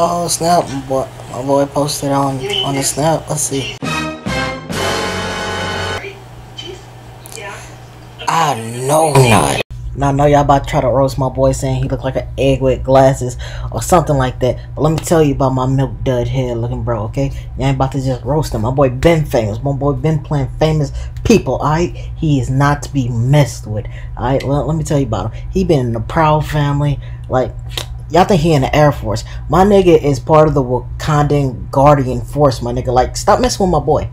Oh snap! My boy, my boy posted on on the snap. Let's see. I know not. Now I know y'all about to try to roast my boy saying he look like an egg with glasses or something like that. But let me tell you about my milk dud head looking bro, okay? You ain't about to just roast him. My boy been famous. My boy been playing famous people, alright? He is not to be messed with. Alright, well let me tell you about him. He been in the proud family, like Y'all think he in the Air Force. My nigga is part of the Wakandan Guardian Force, my nigga. Like, stop messing with my boy.